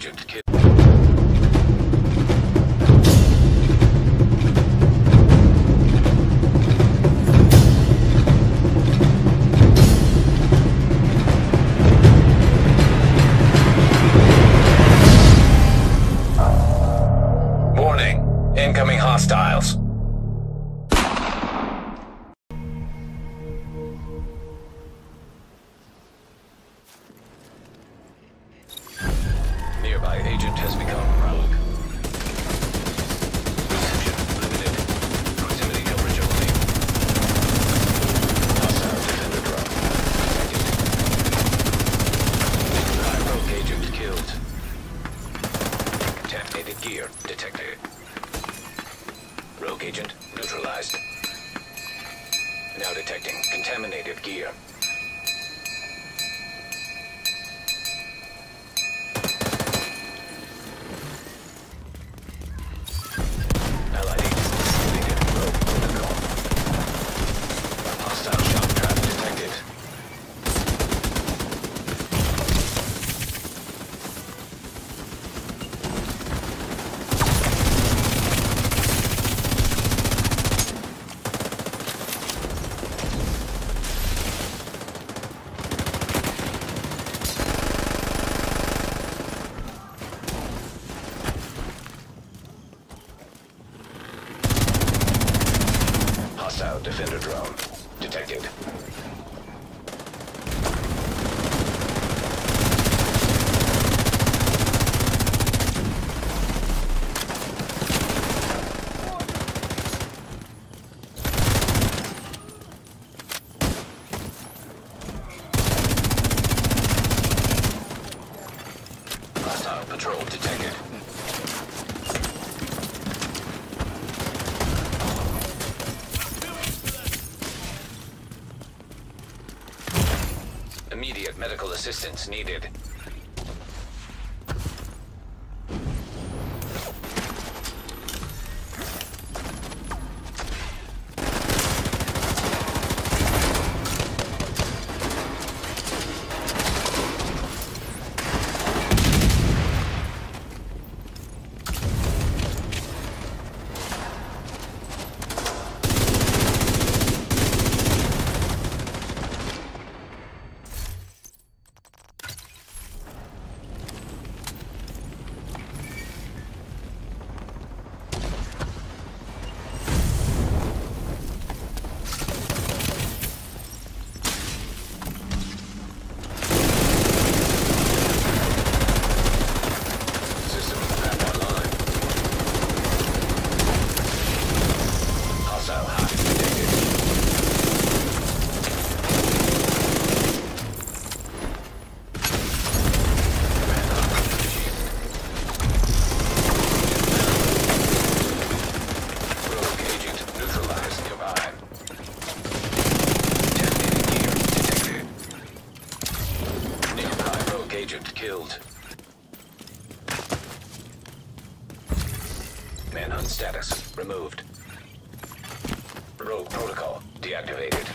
Agent K. agent neutralized. Now detecting contaminated gear. Defender drone detected. Hostile patrol detected. Immediate medical assistance needed. System back online. Hostile hot detected. Command operations achieved. Rogue agent neutralized nearby. Detonating gear detected. Nearby rogue agent killed. Manhunt status removed. Rogue protocol deactivated.